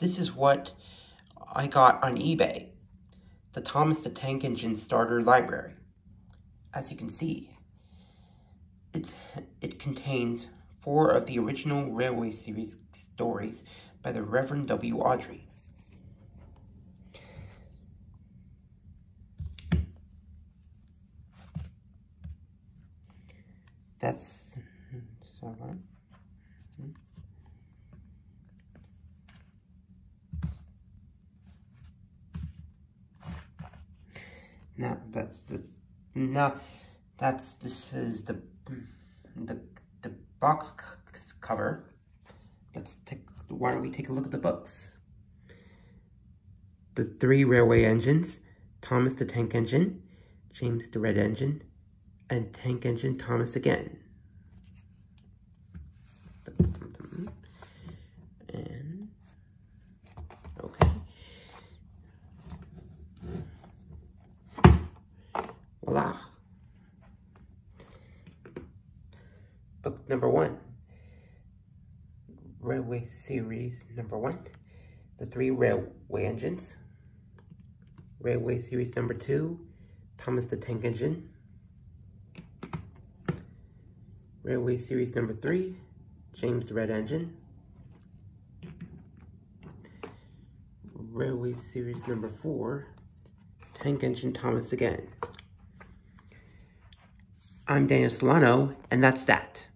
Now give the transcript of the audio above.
this is what I got on eBay. The Thomas the Tank Engine Starter Library. As you can see, it, it contains four of the original Railway Series stories by the Reverend W. Awdry. That's hmm, so Now that's this. Now that's this is the the the box cover. Let's take. Why don't we take a look at the books? The three railway engines: Thomas the Tank Engine, James the Red Engine, and Tank Engine Thomas again. Book number one. Railway Series number one. The three railway engines. Railway Series number two. Thomas the Tank Engine. Railway Series number three. James the Red Engine. Railway Series number four. Tank Engine Thomas again. I'm Daniel Celano, and that's that.